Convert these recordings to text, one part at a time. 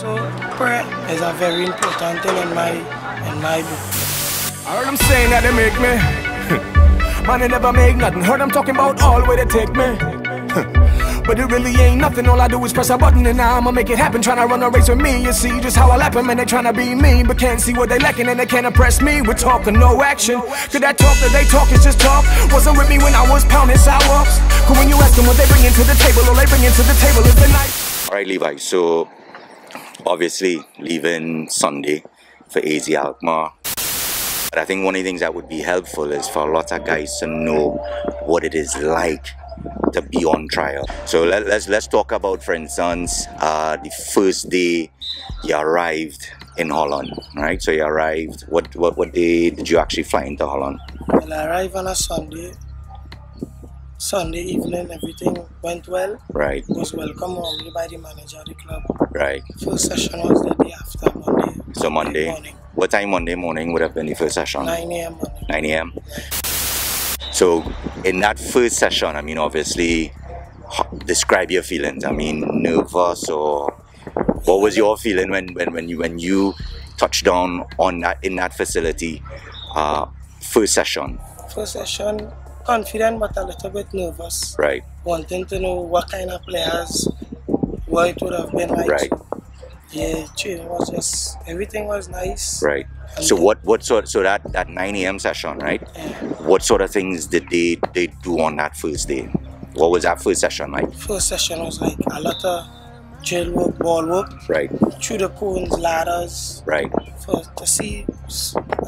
So prayer is a very important thing in my in my book. All I heard them saying that they make me. Man, they never make nothing. Heard them talking about all where they take me. But it really ain't nothing. All I do is press a button and now I'ma make it happen. Tryna run a race with me. You see just how I lap 'em and they tryna be me. But can't see what they lacking and they can't impress me with talk or no action. Cause that talk that they talk is just talk. Wasn't with me when I was pounding sidewalks. Cause when you ask them what they bring to the table, all they bring to the table is the night. All right, Levi. So, obviously, leaving Sunday for AZ Alkmaar. But I think one of the things that would be helpful is for a lot of guys to know what it is like to be on trial. So let, let's let's talk about, for instance, uh, the first day you arrived in Holland, right? So you arrived. What what what day did you actually fly into Holland? Well, I arrived on a Sunday. Sunday evening, everything went well. Right, Was welcomed warmly by the manager of the club. right. First session was the day after Monday. So Monday. morning, What time Monday morning would have been the first session? 9 a.m. 9 a.m. So, in that first session, I mean, obviously, describe your feelings. I mean, nervous or what was your feeling when, when, when you when you touched down on that in that facility, uh, first session, First session, confident but a little bit nervous. right? Wanting to know what kind of players, what it would have been like. Right. Yeah, it was just everything was nice. Right. So what what sort so that that 9 a.m. session, right? Yeah. What sort of things did they they do on that first day? What was that first session like? First session was like a lot of drill work, ball work, Right. through the cones, ladders, Right. for to see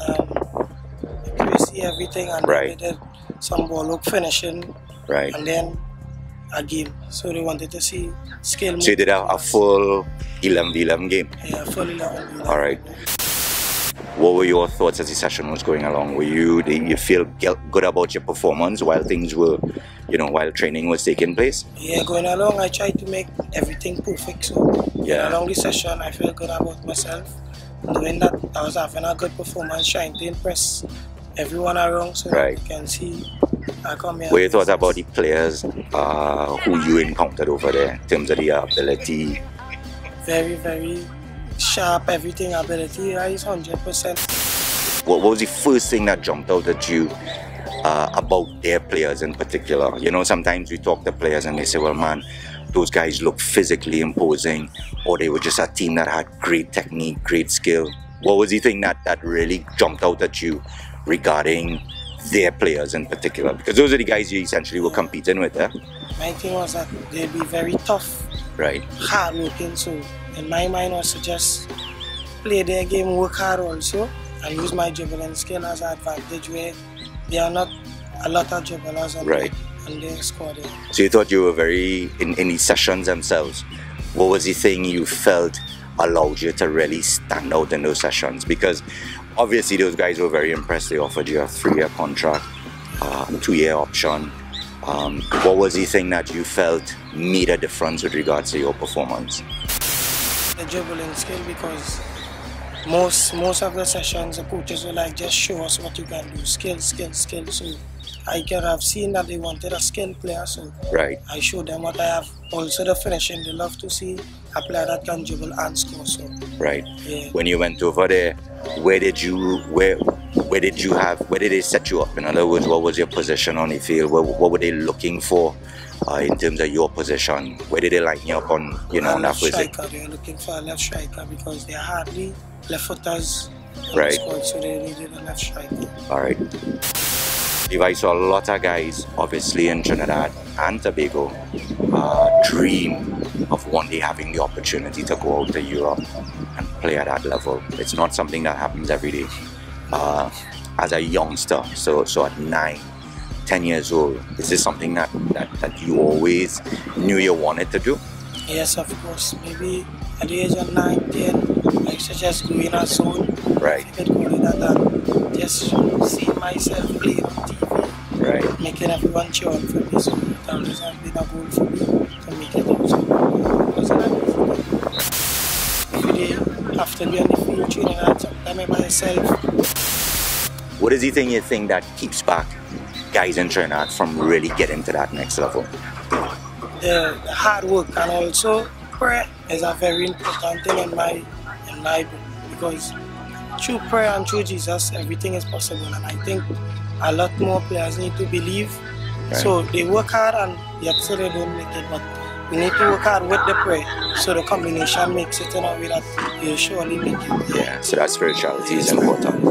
um, see everything, and Right. they did some ball work finishing, Right. and then a game. So they wanted to see scale. So you did a, a full 11 v 11 game. yeah, full 11. All right. What were your thoughts as the session was going along? Were you did you feel good about your performance while things were, you know, while training was taking place? Yeah, going along, I tried to make everything perfect. So Yeah. along the session, I felt good about myself, knowing that I was having a good performance, trying to impress everyone around, so Right. you can see I come. What you thought about the players uh, who you encountered over there in terms of their ability? very, very sharp, everything ability percent. What, what was the first thing that jumped out at you uh, about their players in particular? You know, sometimes we talk to players and they say, well, man, those guys look physically imposing, or they were just a team that had great technique, great skill. What was the thing that, that really jumped out at you regarding their players in particular? Because those are the guys you essentially were competing with, eh? My thing was that they'd be very tough, right? hard working. So in my mind was to just play their game, work hard also, and use my dribbling skill as an advantage where there are not a lot of dribblers on Right. and they score there. So you thought you were very in, in the sessions themselves. What was the thing you felt allowed you to really stand out in those sessions? Because obviously those guys were very impressed. They offered you a three-year contract, uh, two-year option. Um, what was the thing that you felt made a difference with regards to your performance? the dribbling skill because most most of the sessions the coaches were like just show us what you can do skill skill skill so I could have seen that they wanted a skilled player so Right. I showed them what I have also the finishing they love to see a player that can dribble and score so Right. yeah When you went over there, where did you where where did you have where did they set you up? In other words, what was your position on the field? What, what were they looking for uh, in terms of your position? Where did they line you up on you know left striker they're looking for a left striker because they're hardly left footers Right. squad so they needed a left striker All right. Levi, saw a lot of guys, obviously in Trinidad and Tobago, uh, dream of one day having the opportunity to go out to Europe and play at that level. It's not something that happens every day. Uh, as a youngster, so so at nine, ten years old, is this something that, that, that you always knew you wanted to do? yes of course maybe at the age of 9 10 I used to just go in a zone Right, call it that and just see myself playing on TV, right. making everyone cheering for me. So has been a goal for me to make it out. So it was an amazing Every day, after being on the field training and sometimes by myself, What is the thing you think that keeps back guys in Trinidad from really getting to that next level? the, the hard work and also prayer is a very important thing in my because through prayer and through Jesus, everything is possible. And I think a lot more players need to believe. Right. So they work hard and yet still they don't make it. But we need to work hard with the prayer so the combination makes it in a way that you'll surely make it. Yeah, so that spirituality is important.